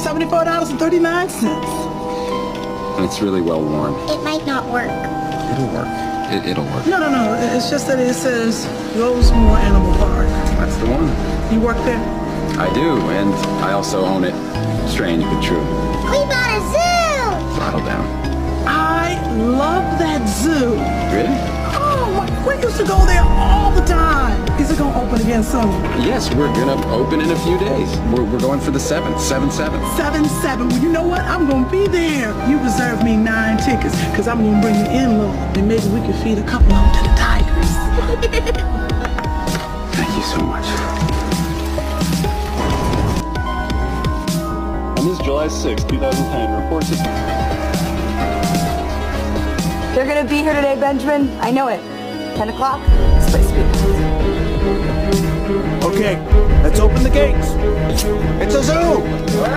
$74.39. It's really well worn. It might not work. It'll work. It, it'll work. No, no, no. It's just that it says Rosemoor Animal Park. That's the one. You work there? I do, and I also own it. Strange but true. We bought a zoo! Throttle down. I love that zoo. Really? Oh, my, we used to go there all again soon? Yes, we're gonna open in a few days. We're, we're going for the seventh, seven seven. 7-7. Well, you know what? I'm going to be there. You reserve me nine tickets because I'm going to bring the in-law. And maybe we can feed a couple of them to the tigers. Thank you so much. On this July 6, 2010, reports that They're gonna be here today, Benjamin. I know it. 10 o'clock? This place Okay, let's open the gates. It's a zoo!